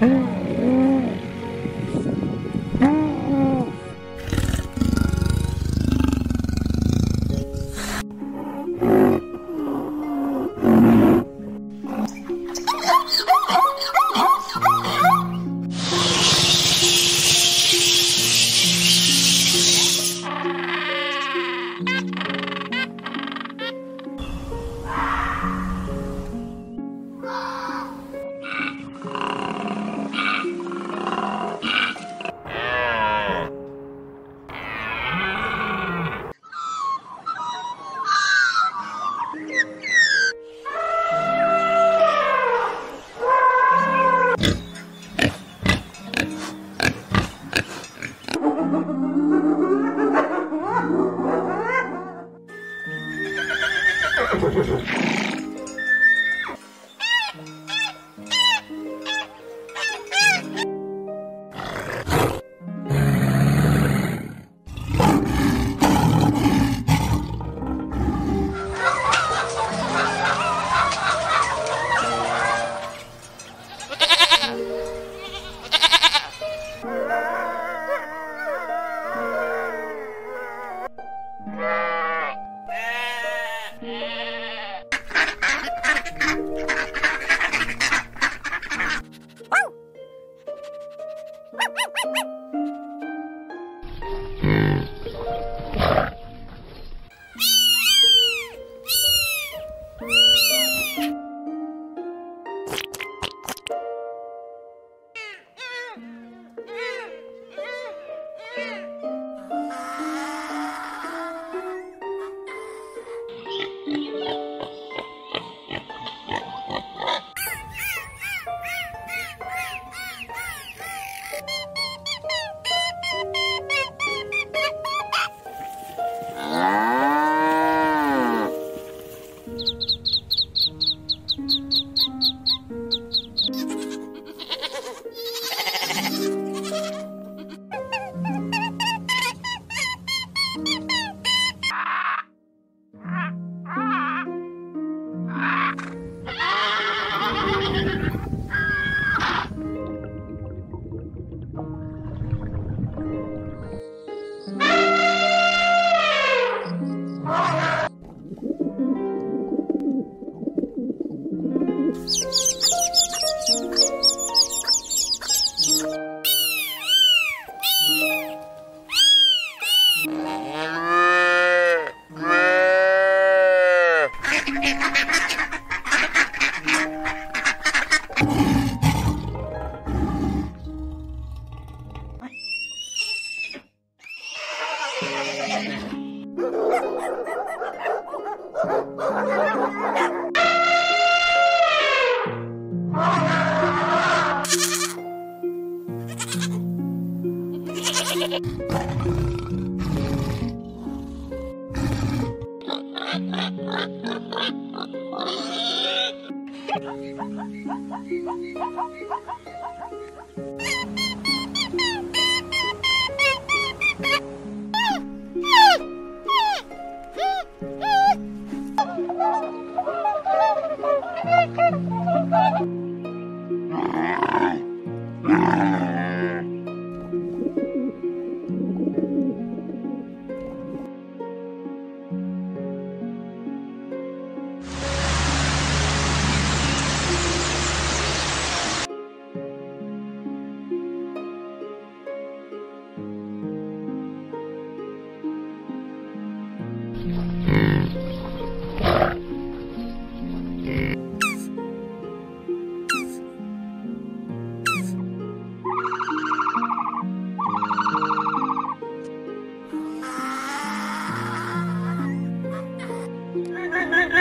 Hey. Ah!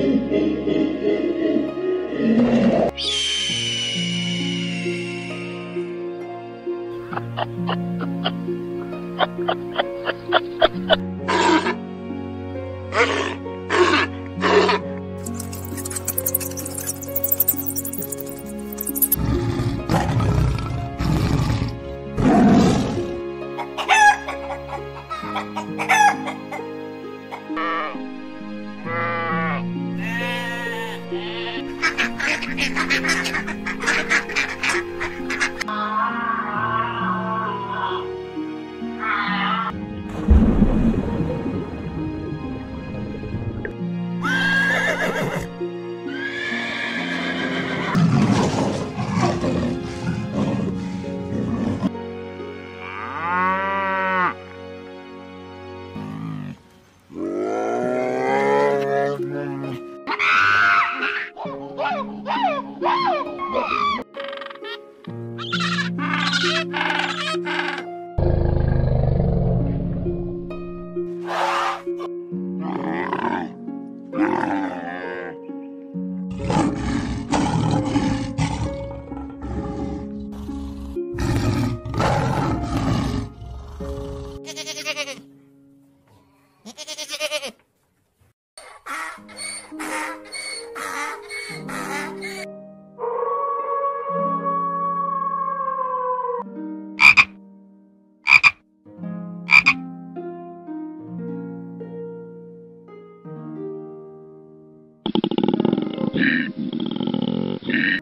Thank you. Oh, oh, oh! うん。